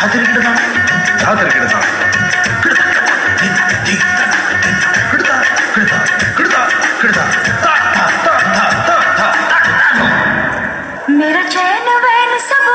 കാത്തിരിക്കണ്ടാ കാത്തിരിക്കണ്ടാ मेरा चैन वैन सब